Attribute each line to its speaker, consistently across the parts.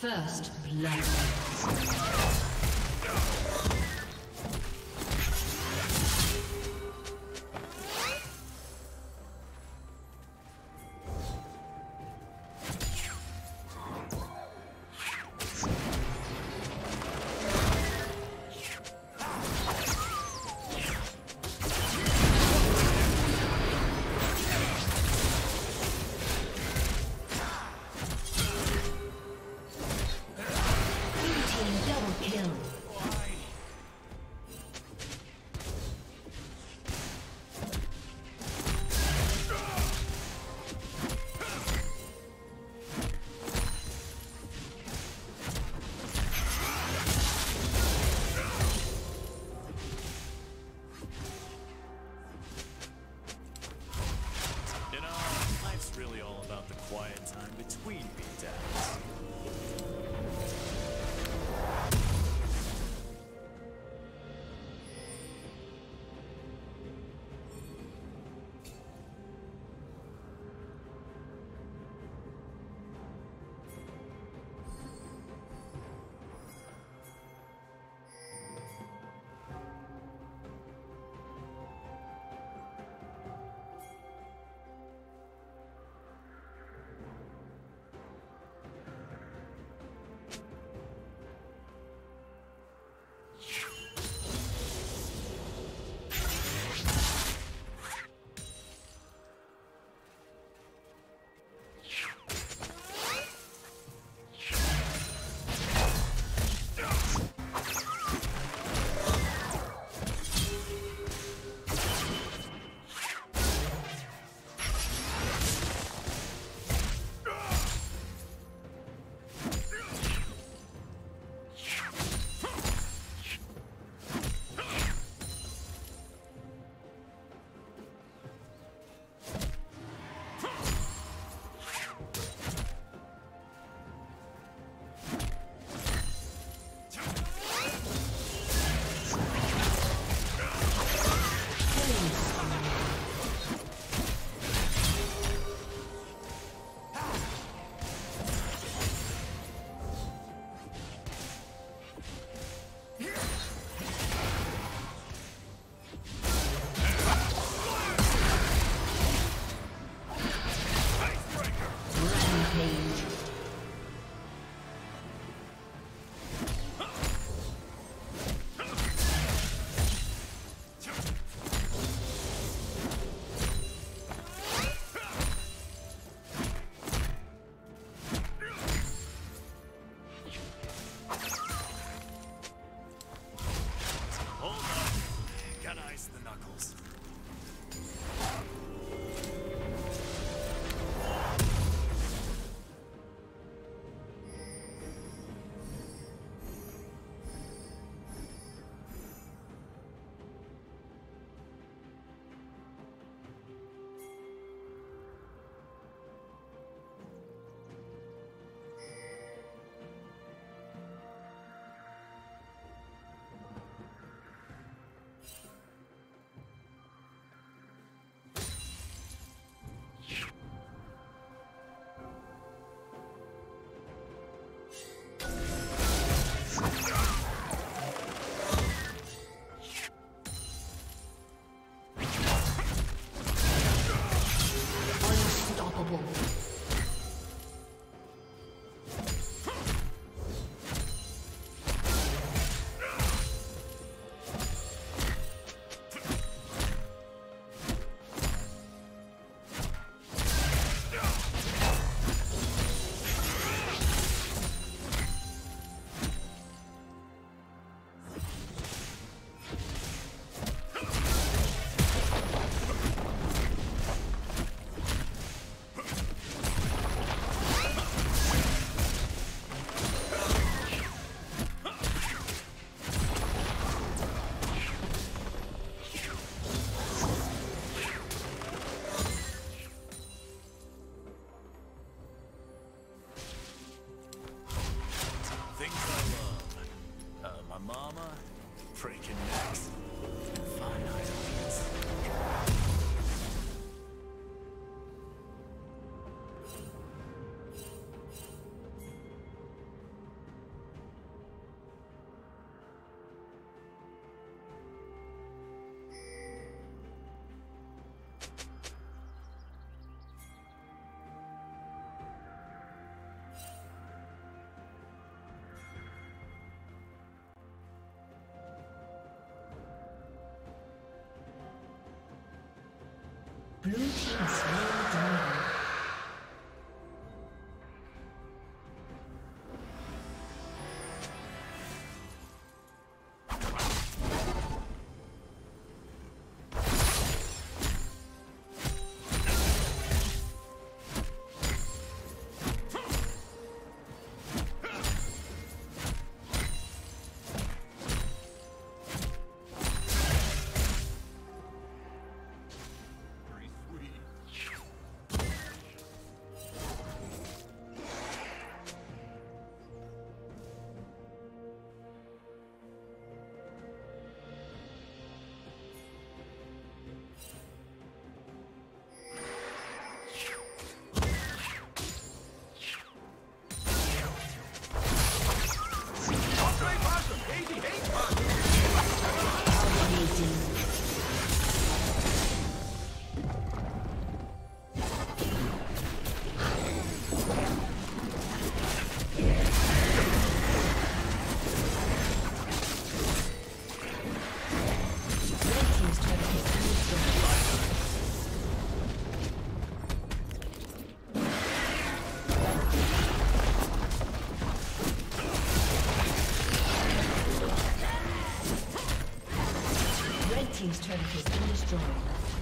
Speaker 1: First blood. really all about the quiet time between beatdowns. Blue team's been destroyed.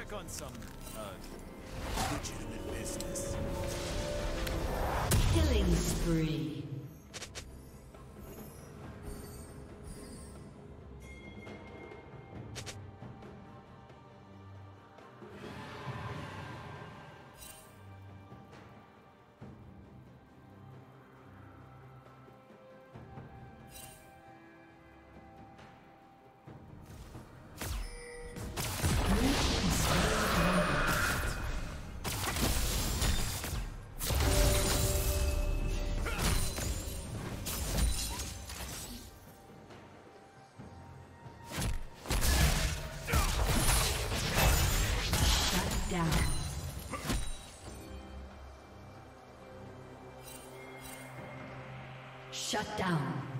Speaker 2: Check on some, uh, legitimate business.
Speaker 1: Killing spree. Down. Shut down.